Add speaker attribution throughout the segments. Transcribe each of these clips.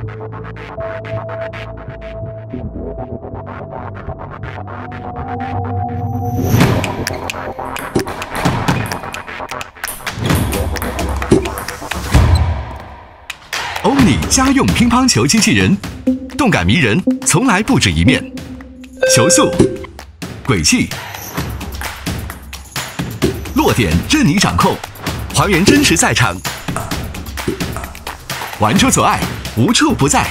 Speaker 1: 欧尼家用乒乓球机器人，动感迷人，从来不止一面。球速、轨迹、落点任你掌控，还原真实赛场，玩出所爱，无处不在。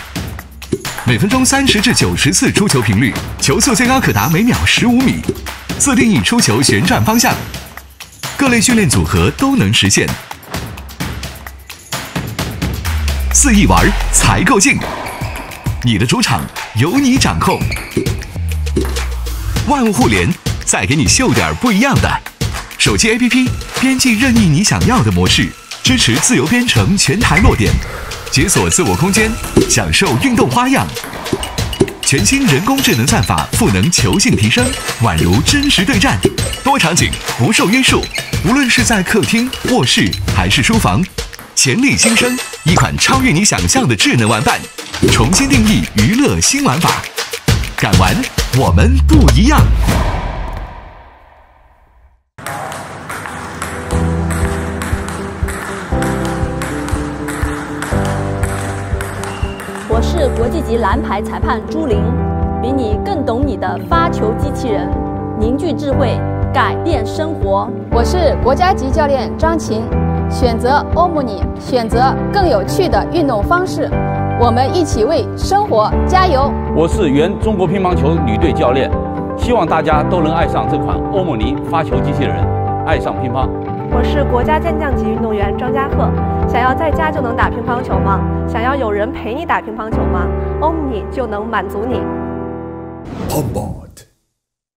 Speaker 1: 每分钟三十至九十次出球频率，球速最高可达每秒十五米，自定义出球旋转方向，各类训练组合都能实现。肆意玩才够劲，你的主场由你掌控。万物互联，再给你秀点不一样的。手机 APP 编辑任意你想要的模式，支持自由编程全台落点，解锁自我空间，享受运动花样。全新人工智能算法赋能球性提升，宛如真实对战，多场景不受约束。无论是在客厅、卧室还是书房，潜力新生，一款超越你想象的智能玩伴，重新定义娱乐新玩法。敢玩，我们不一样。
Speaker 2: 我是国际级蓝牌裁判朱琳，比你更懂你的发球机器人，凝聚智慧，改变生活。
Speaker 3: 我是国家级教练张琴，选择欧姆尼，选择更有趣的运动方式，我们一起为生活加油。
Speaker 4: 我是原中国乒乓球女队教练，希望大家都能爱上这款欧姆尼发球机器人，爱上乒乓。
Speaker 5: 我是国家健将级运动员张家赫，想要在家就能打乒乓球吗？想要有人陪你打乒乓球吗？？Omni 就能满足你。
Speaker 6: Humbot